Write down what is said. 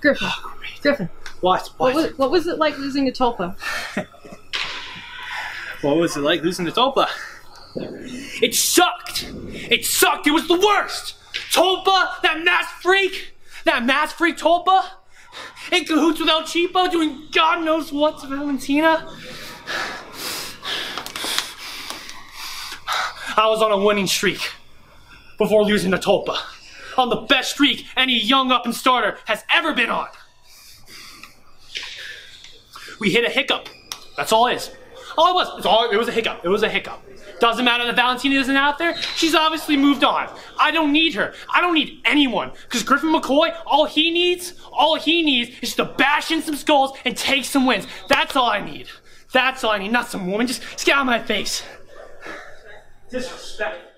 Griffin. Griffin. What? What What? was, what was it like losing to Tulpa? What was it like losing to Tulpa? It sucked! It sucked! It was the worst! Tulpa, that mask freak! That mask freak Tulpa! In cahoots with El Cheapo doing God knows what to Valentina. I was on a winning streak before losing to Tulpa. On the best streak any young up and starter has ever been on. We hit a hiccup. That's all it is. All it was. All, it was a hiccup. It was a hiccup. Doesn't matter that Valentina isn't out there. She's obviously moved on. I don't need her. I don't need anyone. Because Griffin McCoy, all he needs, all he needs is to bash in some skulls and take some wins. That's all I need. That's all I need. Not some woman. Just, just get out of my face. Disrespect.